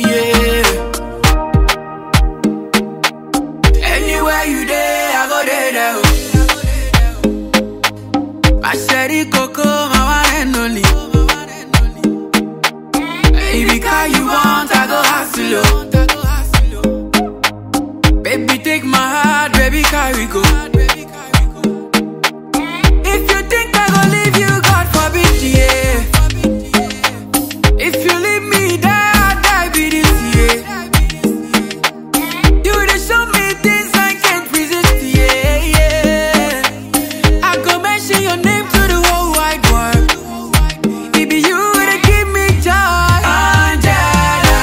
yeah. Anywhere you there, I go there now. I said it, Coco, my one and only. Baby, car you want, I go hustle. Oh? Baby, take my heart, baby, car we go. name to the whole wide world. It be you that me joy. Angela,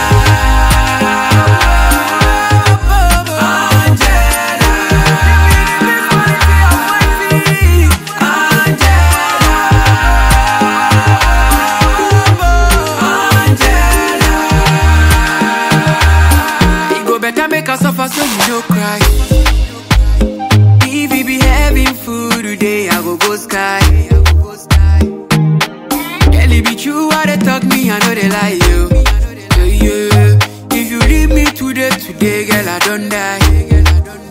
Angela, Angela. It go better make us suffer so you no cry. sky. Girl, be true what they talk me, I know they lie yo. Yeah, yeah. If you leave me today, today, girl, I don't die.